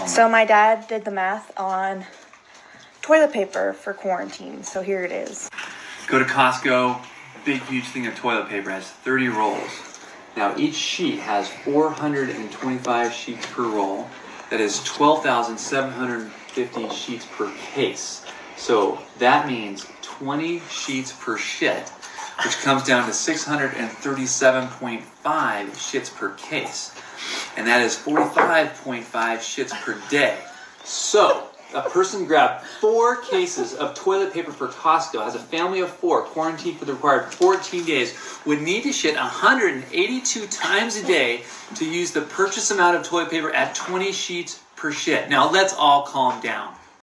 Oh so my dad did the math on toilet paper for quarantine. So here it is. Go to Costco, big huge thing of toilet paper has 30 rolls. Now each sheet has 425 sheets per roll. That is 12,750 sheets per case. So that means 20 sheets per shit, which comes down to 637.5 shits per case. And that is 45.5 shits per day. So a person grabbed four cases of toilet paper for Costco, has a family of four, quarantined for the required 14 days, would need to shit 182 times a day to use the purchase amount of toilet paper at 20 sheets per shit. Now let's all calm down.